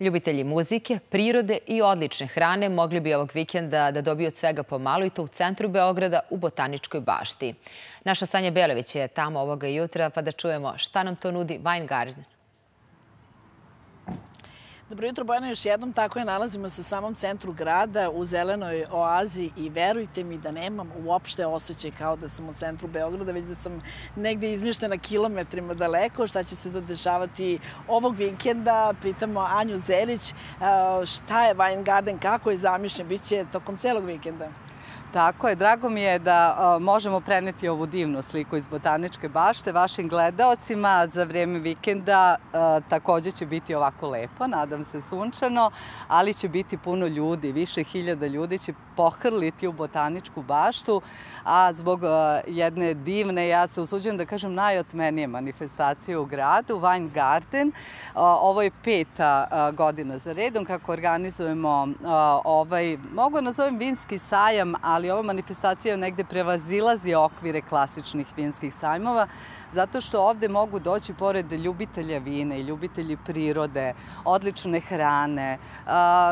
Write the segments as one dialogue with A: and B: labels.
A: Ljubitelji muzike, prirode i odlične hrane mogli bi ovog vikenda da dobiju od svega pomalo i to u centru Beograda u Botaničkoj bašti. Naša Sanja Belević je tamo ovoga jutra pa da čujemo šta nam to nudi Wine Garden.
B: Dobro jutro, Bojana, još jednom. Tako je, nalazimo se u samom centru grada, u zelenoj oazi i verujte mi da nemam uopšte osjećaj kao da sam u centru Beograda, već da sam negde izmještena kilometrima daleko. Šta će se to dešavati ovog vikenda? Pitamo Anju Zelić šta je Wine Garden, kako je zamišljen, bit će tokom celog vikenda.
C: Tako je, drago mi je da možemo preneti ovu divnu sliku iz Botaničke bašte vašim gledaocima. Za vreme vikenda takođe će biti ovako lepo, nadam se sunčano, ali će biti puno ljudi, više hiljada ljudi će pohrliti u Botaničku baštu, a zbog jedne divne, ja se usuđujem da kažem najotmenije manifestacije u gradu, Wine Garden. Ovo je peta godina za redom kako organizujemo ovaj, mogu nazovem vinski sajam, ali ali ova manifestacija negde prevazilazi okvire klasičnih vinskih sajmova, zato što ovde mogu doći pored ljubitelja vina i ljubitelji prirode, odlične hrane,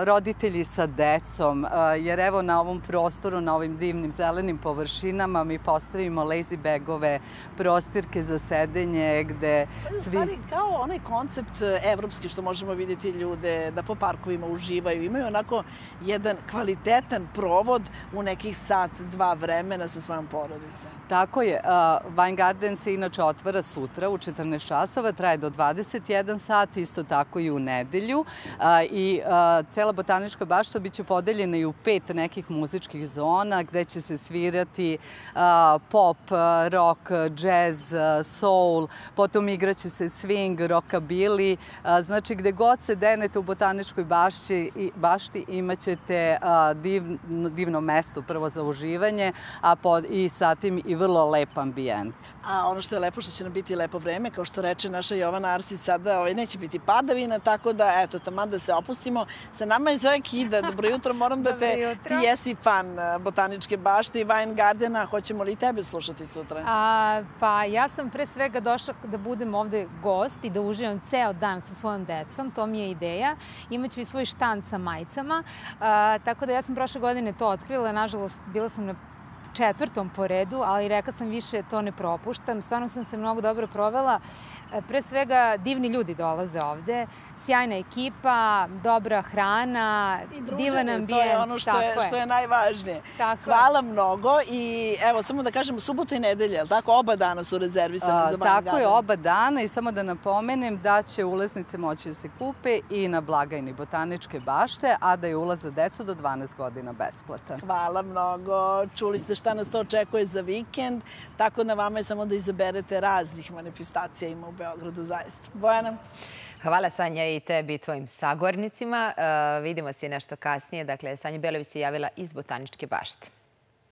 C: roditelji sa decom, jer evo na ovom prostoru, na ovim divnim zelenim površinama mi postavimo lazy bagove, prostirke za sedenje gde
B: svi... Stvari, kao onaj koncept e, evropski što možemo vidjeti ljude da po parkovima uživaju, imaju onako jedan kvalitetan provod u nekih sat, dva vremena sa svojom porodicom.
C: Tako je. Wine Garden se inače otvara sutra u 14 časova, traje do 21 sat, isto tako i u nedelju. I cela botanička bašta biće podeljena i u pet nekih muzičkih zona gde će se svirati pop, rock, jazz, soul, potom igraće se swing, rockabilly. Znači, gde god se denete u botaničkoj bašti, bašti imaćete divno, divno mesto prvo za uživanje, a pod, i satim i vrlo lep ambijent.
B: A ono što je lepo, što će nam biti lepo vreme, kao što reče naša Jovana Arsić, sada ovaj, neće biti padavina, tako da, eto, tamo da se opustimo. Sa nama je Zoja Kida, dobro jutro, moram da te, ti jesi fan botaničke bašte i Wine Gardena, hoćemo li tebe slušati sutra?
D: A, pa ja sam pre svega došla da budem ovde gost i da uživam ceo dan sa svojom decom, to mi je ideja. Imaću i svoj štand sa majicama, a, tako da ja sam prošle godine to otkrila, nažalost bila sam na četvrtom po redu, ali reka sam više to ne propuštam. Stvarno sam se mnogo dobro provela. E, pre svega divni ljudi dolaze ovde, sjajna ekipa, dobra hrana,
B: I druženje, divan ambijent. to je ono što, je, što je najvažnije. Tako Hvala je. mnogo i evo, samo da kažem, subota i nedelja, ali tako? Oba dana su rezervisani za Bangarden.
C: Tako je, oba dana i samo da napomenem da će ulaznice moći da se kupe i na blagajni botaničke bašte, a da je ulaz za decu do 12 godina besplatan.
B: Hvala mnogo. Čuli ste šta nas to očekuje za vikend, tako na vama je samo da izaberete raznih manifestacija ima u Beogradu zaista. Bojana?
A: Hvala Sanja i tebi i tvojim sagornicima. Uh, vidimo se nešto kasnije. Dakle, Sanja Belović se javila iz Botaničke bašte.